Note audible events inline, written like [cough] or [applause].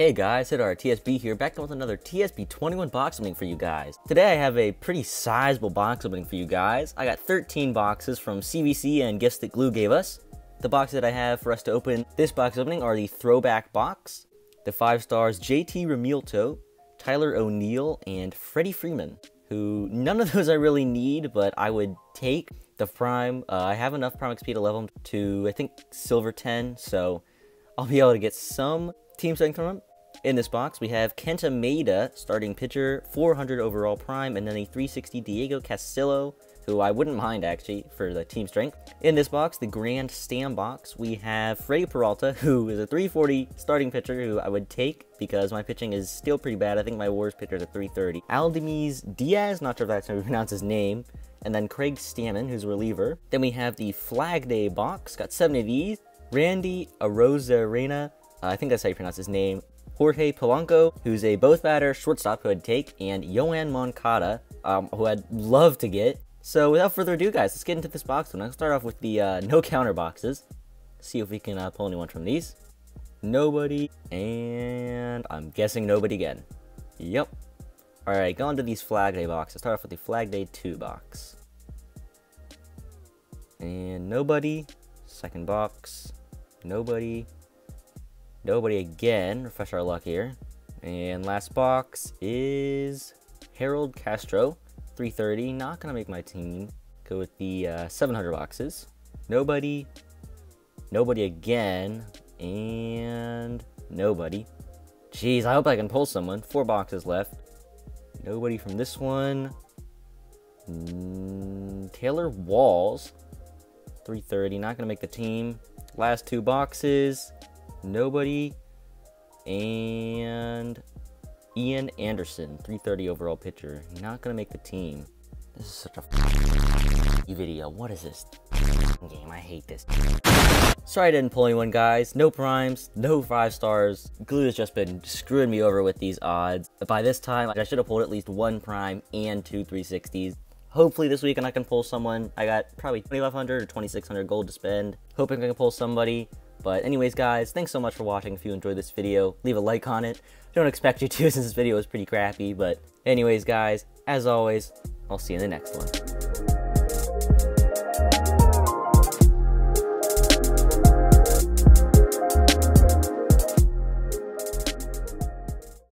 Hey guys, HitHarder TSB here, back with another TSB 21 box opening for you guys. Today I have a pretty sizable box opening for you guys. I got 13 boxes from CVC and gifts that Glu gave us. The boxes that I have for us to open this box opening are the Throwback Box, the 5 stars JT Realmuto, Tyler O'Neill, and Freddie Freeman, who none of [laughs] those I really need, but I would take the Prime. Uh, I have enough Prime XP to level him to, I think, Silver 10, so I'll be able to get some team strength from him. In this box, we have Kenta Maeda, starting pitcher, 400 overall prime, and then a 360 Diego Castillo, who I wouldn't mind actually for the team strength. In this box, the Grand Slam box, we have Freddy Peralta, [laughs] who is a 340 starting pitcher who I would take because my pitching is still pretty bad. I think my worst pitcher is a 330. Aledmys Diaz, not sure if that's how you [laughs] pronounce his name. And then Craig Stammen, who's a reliever. Then we have the Flag Day box, got seven of these. Randy Arozarena, uh, I think that's how you pronounce his name. Jorge Polanco, who's a both batter shortstop who I'd take, and Yoan Moncada, um, who I'd love to get. So without further ado, guys, let's get into this box one. I'll start off with the uh, no counter boxes. See if we can uh, pull anyone from these. Nobody, and I'm guessing nobody again. Yep. Alright, go on to these Flag Day boxes. Start off with the Flag Day 2 box. And nobody. Second box. Nobody. Nobody again. Refresh our luck here. And last box is Harold Castro, 330. Not going to make my team. Go with the uh, 700 boxes. Nobody. Nobody again. And nobody. Jeez, I hope I can pull someone. Four boxes left. Nobody from this one. Mm, Taylor Walls, 330. Not going to make the team. Last two boxes nobody, and Ian Anderson, 330 overall pitcher. Not gonna make the team. This is such a video. What is this game? I hate this. Sorry I didn't pull anyone, guys. No primes, no five stars. Glu has just been screwing me over with these odds. But By this time, I should have pulled at least one prime and two 360s. Hopefully this weekend I can pull someone. I got probably 2500 or 2600 gold to spend. Hoping I can pull somebody. But anyways, guys, thanks so much for watching. If you enjoyed this video, leave a like on it. Don't expect you to [laughs] since this video was pretty crappy. But anyways, guys, as always, I'll see you in the next one.